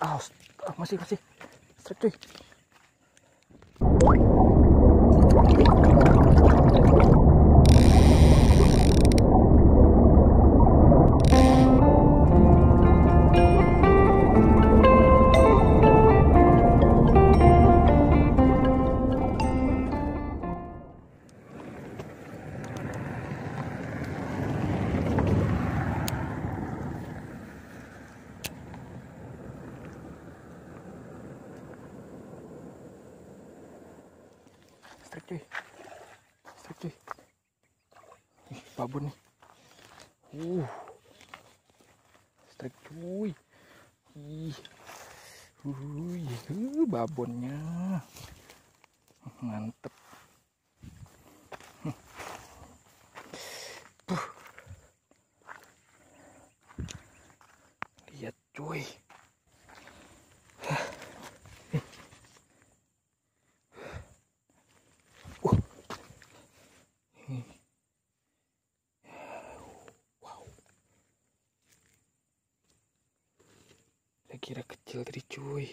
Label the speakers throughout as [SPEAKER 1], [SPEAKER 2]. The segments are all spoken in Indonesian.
[SPEAKER 1] ah, ah masih masih. Strike cuy strike cuy. Strike cuy. Nih babon nih. Uh. Strike cuy. Ih. Uh, babonnya mantep Puh. lihat cuy Uh. Nih. Wow. Saya kecil tadi cuy.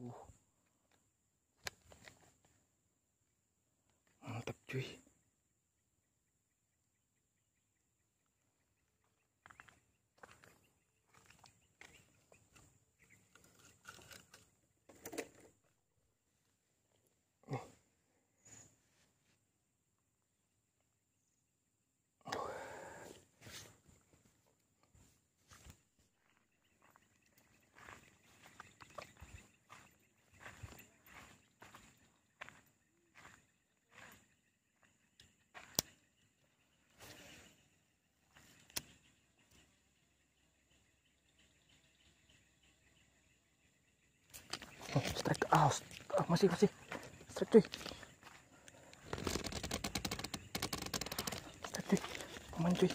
[SPEAKER 1] Uh. Mantap cuy. Oh, st- ah, masih masih. Strike cuy. Strike cuy. Aman cuy.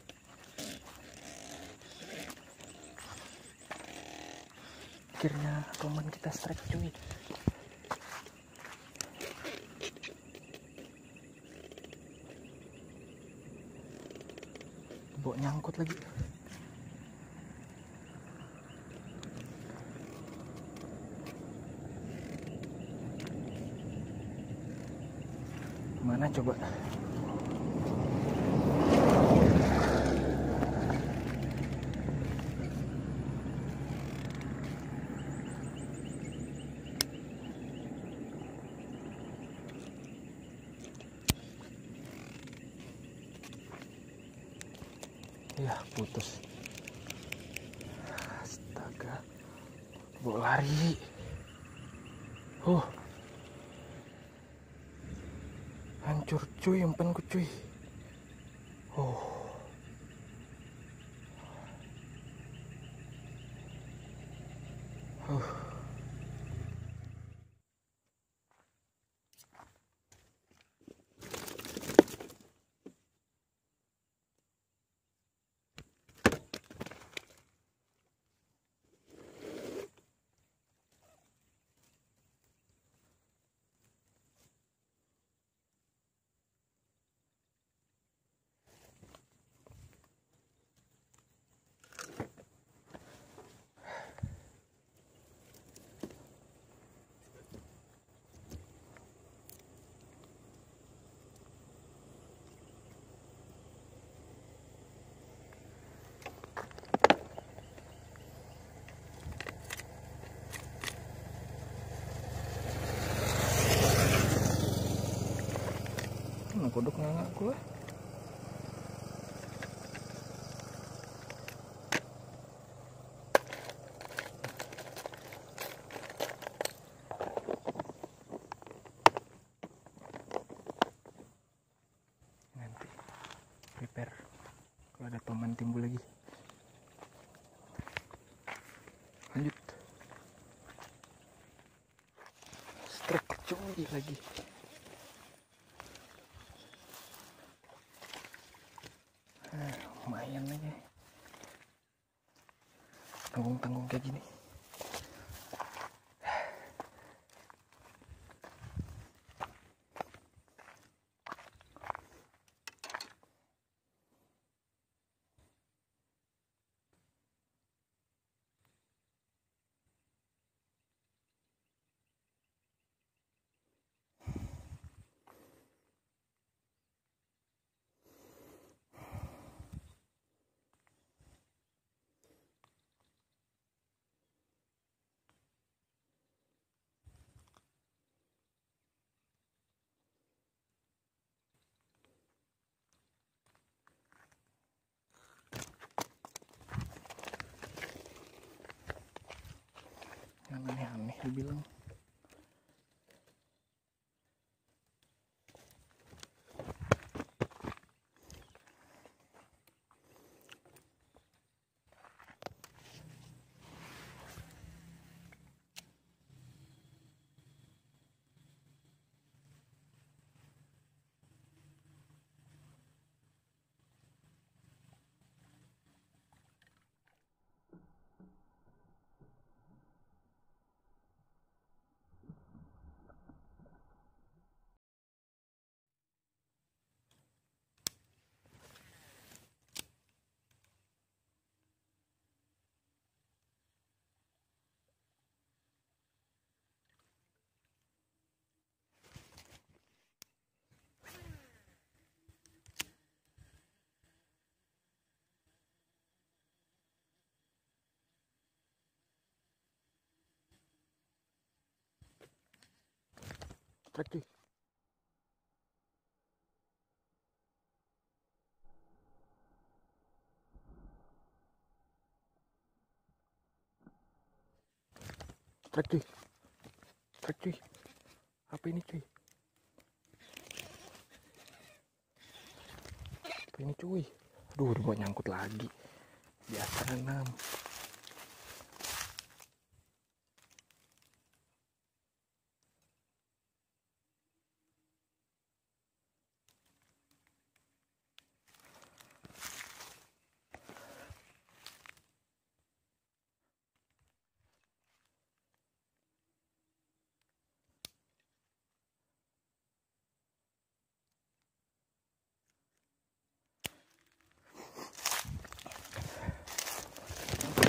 [SPEAKER 1] Akhirnya teman kita strike cuy. Bawa nyangkut lagi mana coba. Ya putus. Astaga. Bawa lari oh hancur cuy umpanku cuy oh uh. Hmm, kodok nganga gua. Nanti prepare kalau ada toman timbul lagi. Lanjut. Strike cuy lagi. nih dibilang. Cuy trek cuy cuy apa ini cuy apa ini cuy aduh udah nyangkut lagi. Biasa enam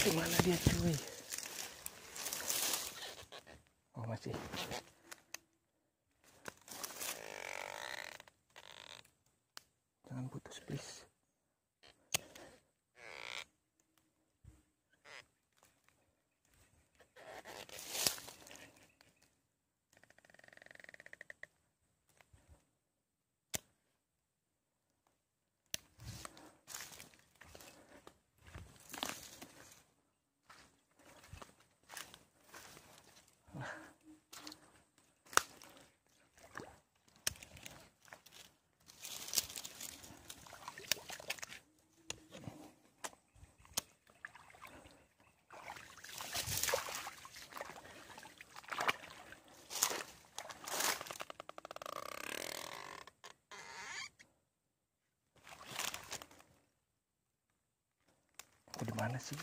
[SPEAKER 1] Gimana dia cuy? Oh masih. Jangan putus please. Di mana sih?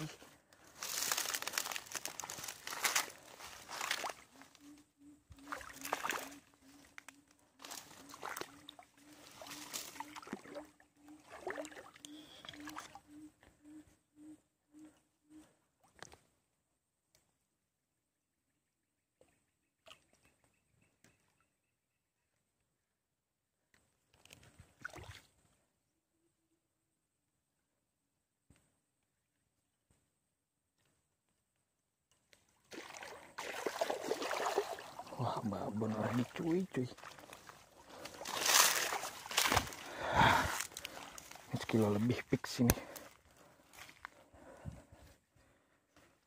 [SPEAKER 1] Wah, babon lagi cuy, cuy. Ini sekilo lebih fix ini.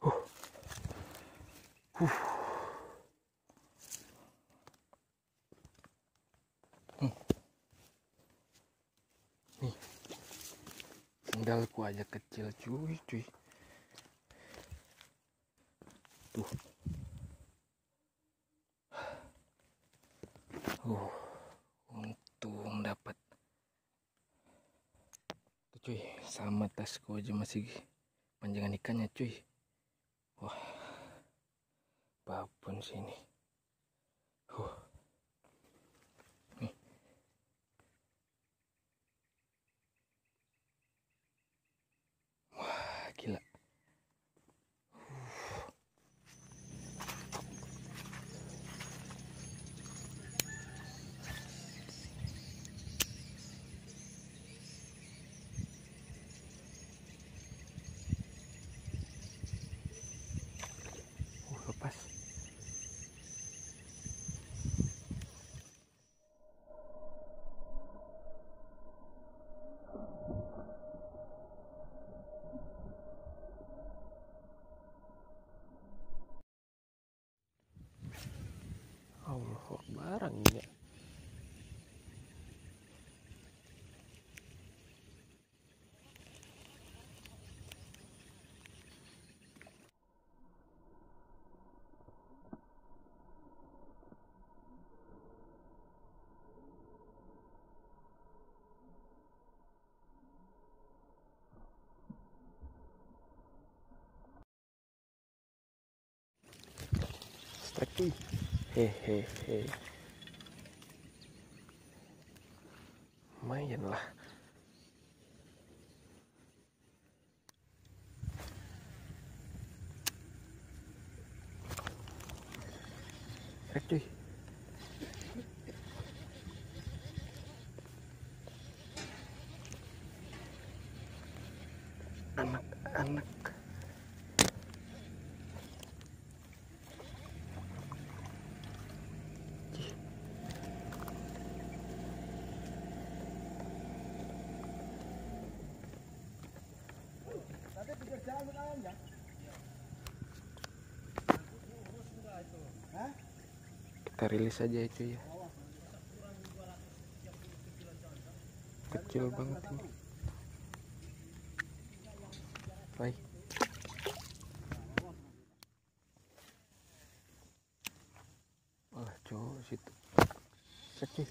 [SPEAKER 1] Uh. Uh. Hmm. Nih. Sendalku aja kecil cuy, cuy. Uh, untung dapat. Tuh cuy, sama tasku aja masih panjangan ikannya cuy. Wah, babon sini. Uh. Nih. Wah, gila. Uh, lepas. ya strike cuy hehehe lumayan lah strike cuy kita rilis aja itu ya kecil banget ini. Baik. Wah cowok situ. Kecil.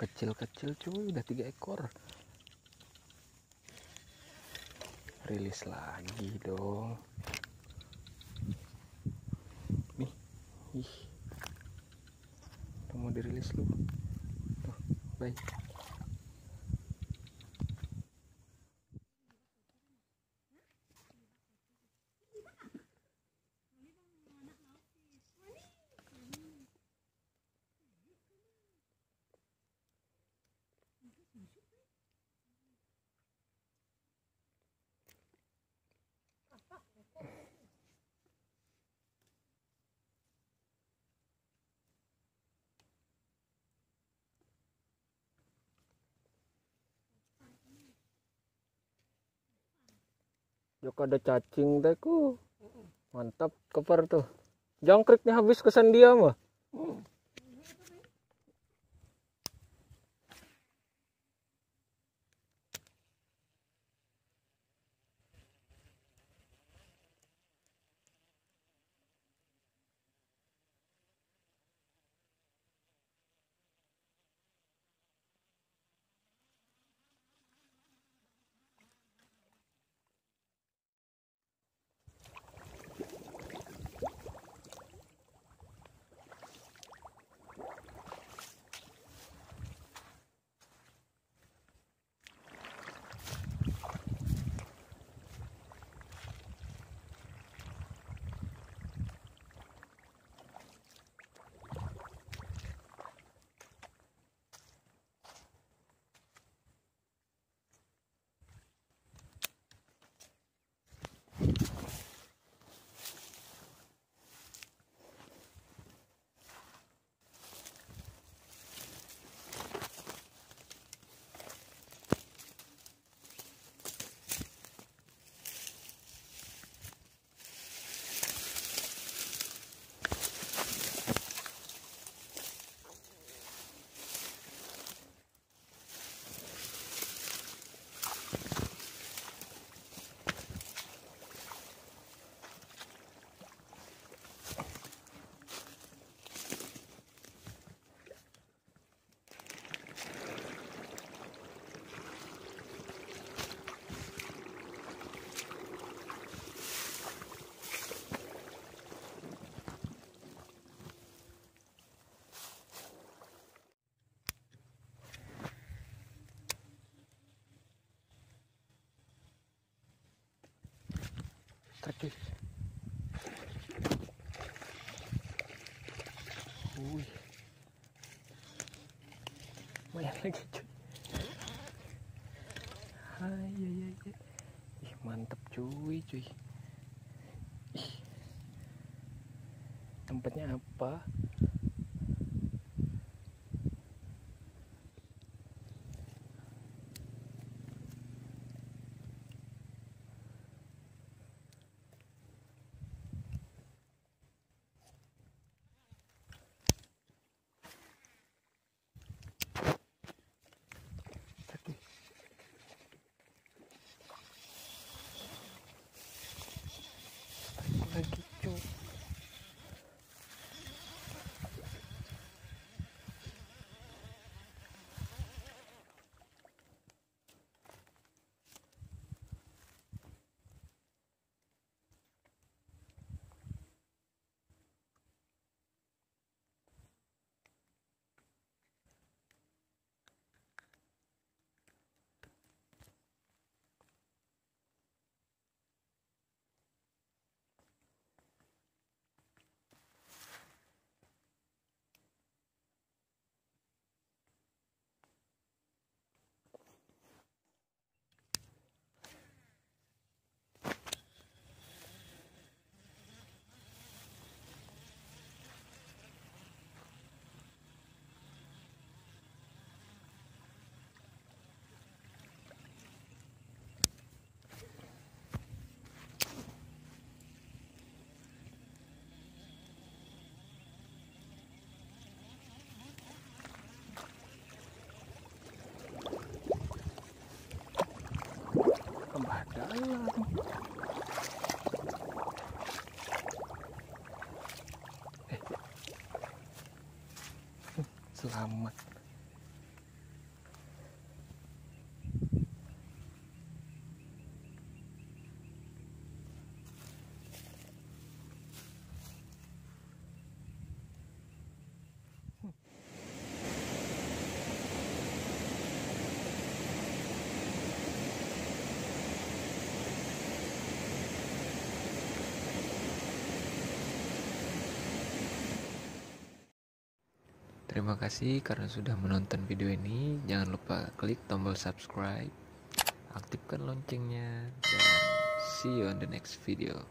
[SPEAKER 1] Kecil-kecil cuy udah tiga ekor rilis lagi dong. Nih ih. Udah mau dirilis lu. Tuh baik Jok ada cacing deh ku. Mantap kepar tuh. Jangkriknya habis kesan dia mah. Trek Wih. Lumayan lagi cuy. Hai, ya, ya, ya. Ih, mantep cuy, cuy. Ih. Tempatnya apa?
[SPEAKER 2] Eh. selamat Terima kasih karena sudah menonton video ini. Jangan lupa klik tombol subscribe, aktifkan loncengnya, dan see you on the next video.